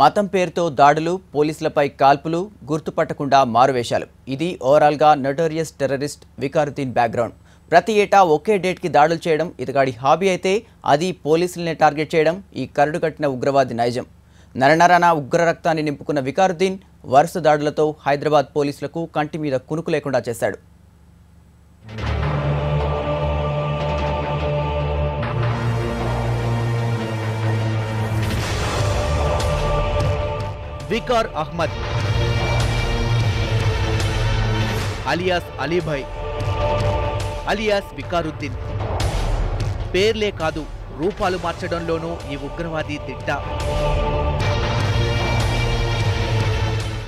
మతం పేరుతో దాడులు పోలీసులపై కాల్పులు గుర్తుపట్టకుండా మారువేషాలు ఇది ఓవరాల్గా నటోరియస్ టెర్రరిస్ట్ వికారుద్దీన్ బ్యాక్గ్రౌండ్. ప్రతి ఏటా ఒకే డేట్కి దాడులు చేయడం ఇతగాడి హాబీ అయితే అది పోలీసులనే టార్గెట్ చేయడం ఈ కరడు కట్టిన ఉగ్రవాది నైజం. నరనరాన ఉగ్ర రక్తాన్ని నింపుకున్న వికారుద్దీన్ వరుస దాడులతో హైదరాబాద్ పోలీసులకు కంటి మీద కునుకు లేకుండా చేశాడు. వికార్ అహ్మద్. అలియాస్ అలీభాయ్. అలియాస్ వికారుద్దీన్. పేర్లే కాదు రూపాలు మార్చడంలోనూ ఈ ఉగ్రవాది దిట్ట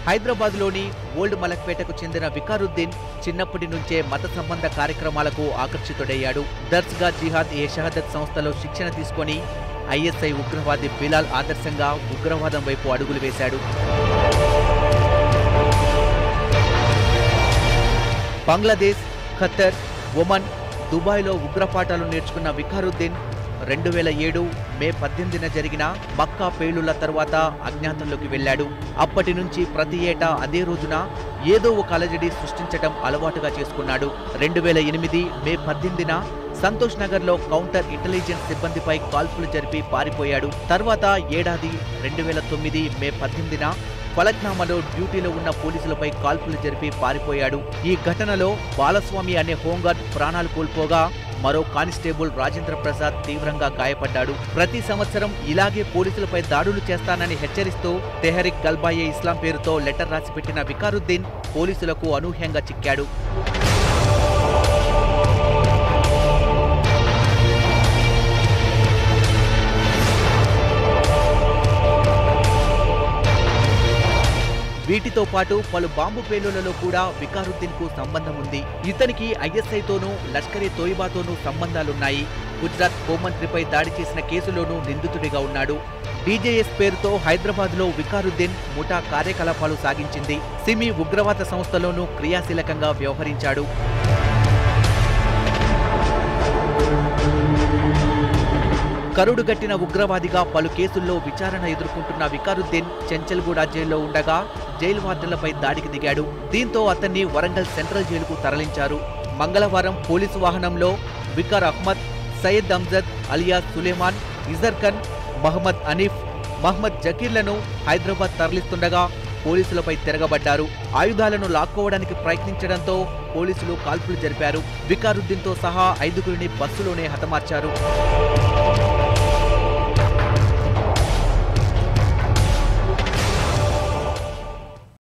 హైదరాబాద్లోని ఓల్డ్ మలక్పేటకు చెందిన వికారుద్దీన్ చిన్నప్పటి నుంచే మత సంబంధ కార్యక్రమాలకు ఆకర్షితుడయ్యాడు. దర్స్గా జిహాద్ ఏ షహదత్ సంస్థలో శిక్షణ తీసుకొని ఐఎస్ఐ ఉగ్రవాది బిలాల్ ఆదర్శంగా ఉగ్రవాదం వైపు అడుగులు వేశాడు. బంగ్లాదేశ్ ఖత్తర్ ఒమన్ దుబాయ్లో ఉగ్రపాఠాలు నేర్చుకున్న వికారుద్దీన్ రెండు వేల ఏడు మే పద్దెనిమిదిన జరిగిన మక్కా పేలుళ్ళ తర్వాత అజ్ఞాతంలోకి వెళ్ళాడు. అప్పటి నుంచి ప్రతి ఏటా అదే రోజున ఏదో ఒక అలజడి సృష్టించటం అలవాటుగా చేసుకున్నాడు. రెండు వేల ఎనిమిది మే పద్దెనిమిదిన సంతోష్ నగర్లో కౌంటర్ ఇంటెలిజెన్స్ సిబ్బందిపై కాల్పులు జరిపి పారిపోయాడు. తర్వాత ఏడాది రెండు వేల తొమ్మిది మే పద్దెనిమిదిన ఫలక్నామాలో డ్యూటీలో ఉన్న పోలీసులపై కాల్పులు జరిపి పారిపోయాడు. ఈ ఘటనలో బాలస్వామి అనే హోంగార్డ్ ప్రాణాలు కోల్పోగా మరో కానిస్టేబుల్ రాజేంద్ర ప్రసాద్ తీవ్రంగా గాయపడ్డాడు. ప్రతి సంవత్సరం ఇలాగే పోలీసులపై దాడులు చేస్తానని హెచ్చరిస్తూ తెహరిక్ గల్బాయే ఇస్లాం పేరుతో లెటర్ రాసిపెట్టిన వికారుద్దీన్ పోలీసులకు అనూహ్యంగా చిక్కాడు. వీటితో పాటు పలు బాంబు పేలులలో కూడా వికారుద్దీన్కు సంబంధం ఉంది. ఇతనికి ఐఎస్ఐతోనూ లష్కరే తోయిబాతోనూ సంబంధాలున్నాయి. గుజరాత్ హోంమంత్రిపై దాడి చేసిన కేసులోనూ నిందితుడిగా ఉన్నాడు. డీజేఎస్ పేరుతో హైదరాబాద్లో వికారుద్దీన్ ముఠా కార్యకలాపాలు సాగించింది. సిమి ఉగ్రవాద సంస్థలోనూ క్రియాశీలకంగా వ్యవహరించాడు. కరుడుగట్టిన ఉగ్రవాదిగా పలు కేసుల్లో విచారణ ఎదుర్కొంటున్న వికారుద్దీన్ చెంచల్గూడ జైల్లో ఉండగా జైలు వార్డులపై దాడికి దిగాడు. దీంతో అతన్ని వరంగల్ సెంట్రల్ జైలుకు తరలించారు. మంగళవారం పోలీసు వాహనంలో వికార్ అహ్మద్ సయ్యద్ అమ్జద్ అలియాస్ సులేమాన్ ఇజర్ ఖన్ మహమ్మద్ అనీఫ్ మహమ్మద్ జకీర్లను హైదరాబాద్ తరలిస్తుండగా పోలీసులపై తిరగబడ్డారు. ఆయుధాలను లాక్కోవడానికి ప్రయత్నించడంతో పోలీసులు కాల్పులు జరిపారు. వికారుద్దీన్తో సహా ఐదుగురిని బస్సులోనే హతమార్చారు.